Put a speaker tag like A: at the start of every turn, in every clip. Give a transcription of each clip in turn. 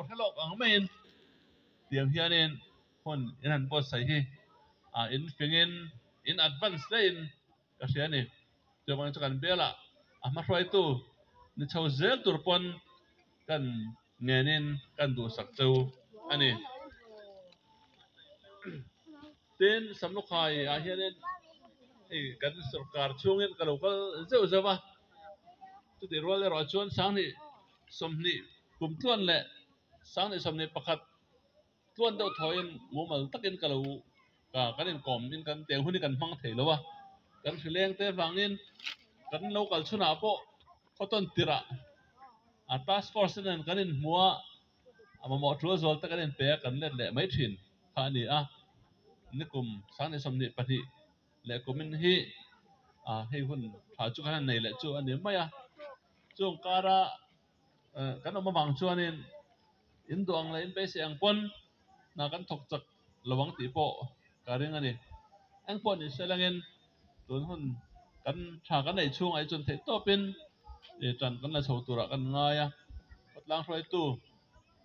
A: lo hello ang main tiang hianin hon inan po sai hi a in in advance lain kasi ani jo bang chakan bela a ma roi tu ni chau zel turpon kan ngenin kan du sak chau ani tin samlo khai a hianin ei kan sarkar chungin ka local zeu zewa tu ti rol ro chuan sang ni somni kum tuan le sang ni somni pakhat tuan deuh thoin mu mal takin ka lo ka kanin kom in kan teng huni kan mang thei lowa kan hrileng te wangin kan local chuna po khoton tira a task force nen kanin mua ama mo tru zol ta kanin pe kan let le mai thin kha ni a nikum sang ni somni pathi le mình hi à hay hun thả chú cái này lại chú anh em mày à. Chú cara cái nó mà bằng chú anh em in doang lại in base ang pon na kan thok chak lawang ti po ka ring ani ang pon ni selangin tun hun kan tha kan nei chung ai chun the to pin. E tan kan la sầu tura kan nga ya bắt lang rồi tu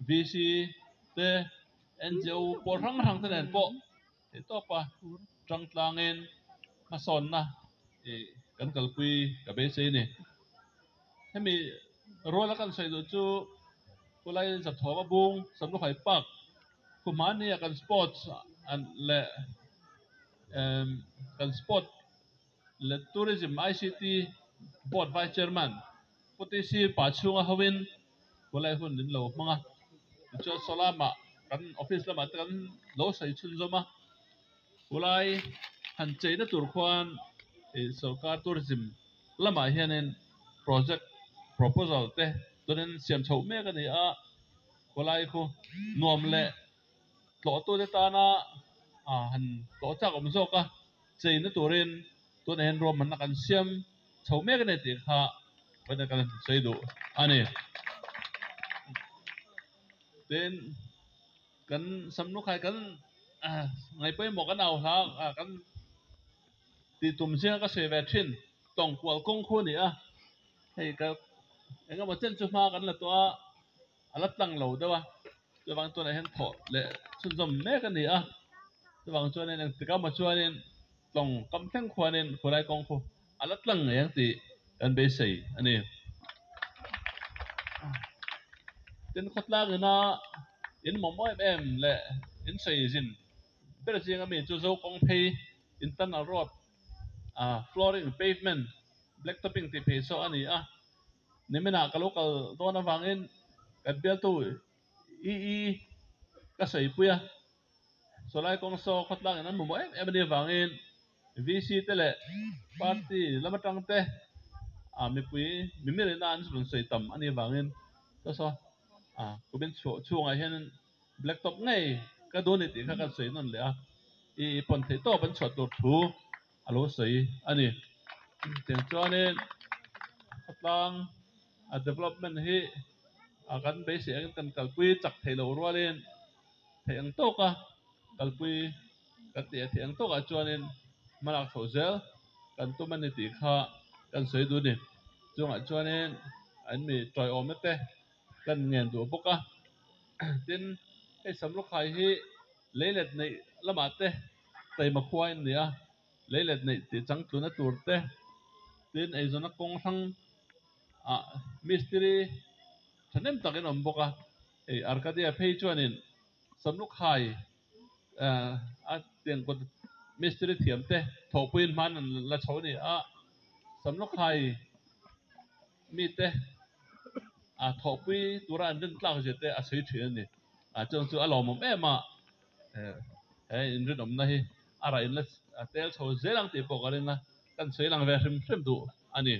A: VC te NGO po rang rang thế nen po thế to pa. Trăng tlangin ma son na. E kan kalpui ka be se ne hemi rola kan sai do chu kulai sa thoba bung, sam lo khai pak. Ku man ni kan sports an sport tourism ICT board vice chairman. Puti si pa chunga hawin, kulai hun din lo manga. Chu solama kan office lama kan lo sai chun zoma kulai han chei na tur kwan e eh, sarkar tourism lama hianin project proposal te tunin siam chho me ka ni a kulai khu nuam le tlo tu te ta na. A han tlo chak om zo ka chei na turin tun hen rom man kan siam chho me ka ni ti kha pada kan sei du ani ten kan samnu khai à ngày bây một cái nào ha à cái thì tụm xe cái xe về trên tổng của công khu này à. Hay cái cái mà trên chụp mà cái là tôi à lát tăng đó à tôi bằng tôi này hẹn thọ lệ xuân dầm mấy cái này à tôi bằng tôi này tôi cái mà tôi này tổng cầm thanh nên khoa đại công khu. À tăng thì anh bé xây anh em trên khất la cái in mồm em em lệ in xây zin. Bây giờ anh mình cho dấu công pay internal road à flooring pavement blacktopping thì pay so anh à nimena kalok kal to na wangin kan pia tu i i ka sei puya so lai kong so khat lang nan mo em em ni wangin vc tele party lama tang te ami mi pui mi mi le nan sun sei tam ani wangin so so à ko bên chu chu ngai hen black top ngay ka do ni ti kha ka sei non le a i pon te to ban chot lo thu alo sei ani ten chuanin khat lang à development hi à cái bế sĩ cái cái quy chặt thầy đầu rồi lên thầy kalpui tốt à cái quy cái chuanin, malak thozel kan à cho nên mà là khẩu dẻo cái tụi mình thì khá cái sấy đồ này chúng cho nên anh ôm à tin cái sắm lúc khai hi lấy lệ này là mà thế tay mà khoai này à lấy lệ này thì chẳng tu nó tu thế tin ấy rồi nó công sang à mystery cho nên ta cái nằm bốc à ấy Arcadia pay cho nên sắm à tiền của mystery thiểm thế thầu pin man là cháu này à sắm lúc khai mi thế à thầu pin tu ra anh đến lao gì thế à suy chuyện này à trong em mà eh in rin om na hi ara in la tel tho zelang ti po kan sei lang ve hrim hrim du ani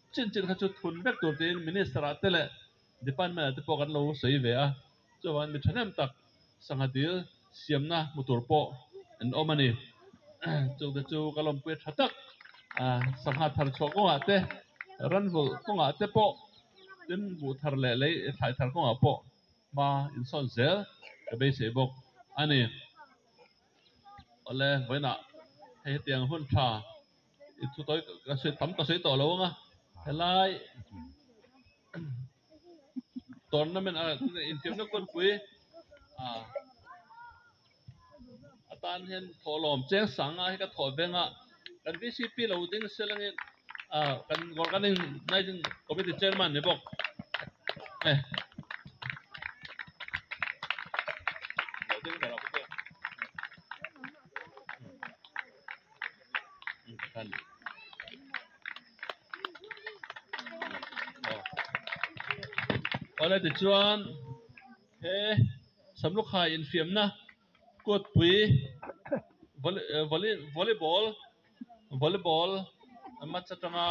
A: chân chân khá chú thun bác tù tên mình sẽ ra tên lệ đi bàn mẹ tế bó gắn lâu xây về á cho bạn mình chân em tạc sang hạt tía xiêm na một tù bộ anh ôm anh em chú tế chú gà lông quê thật tắc sang hạt thật chó con hạt tế răn vụ con hạt tế bộ đến vụ thật lệ lấy thải thật con hạt bộ mà in son dễ cái bây sẽ bọc anh em ở lệ với nạ hay tiếng hôn trà chú tôi, cái tắm cái suy tỏ lâu không á helai tournament a international kon pui a atan hen tholom cheng sanga he ka thobenga kan vcp loading selang a kan gorganing naijin committee chairman ne bok eh loading da อะไรติดจวนเฮ้สำลูกหายอินฟิมนะกดปุยวอลวอลวอลเลย์บอลวอลเลย์บอลมัดสตางา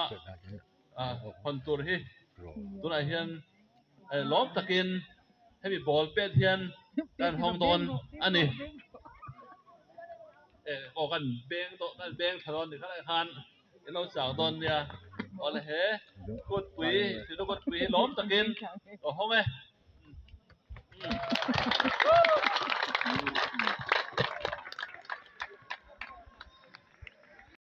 A: อ่าคอนตัวเฮ้ตัวไหนเฮียนล้อมตะกินให้มีบอลเป็ดเฮียนดันห้องตอนอันนี้เออออกกันเบงโตกันเบงทะลอนหรืออะไรกันเราสากตอนเนี่ยอะไรเฮ้กดปุ๋ยถือต้อกดปุ๋ยล้อมตะกิน 后面。